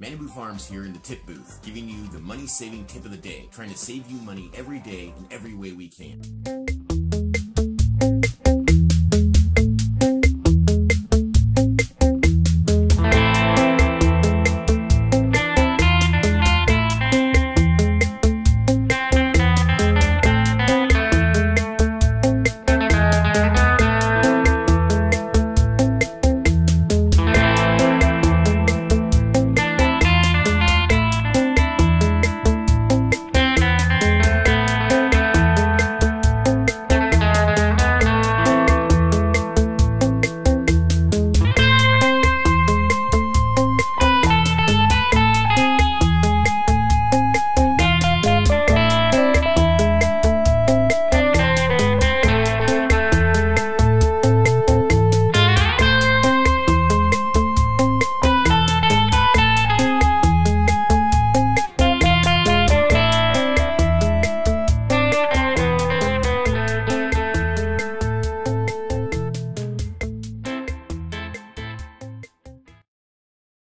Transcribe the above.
Manabu Farms here in the tip booth, giving you the money saving tip of the day, trying to save you money every day in every way we can.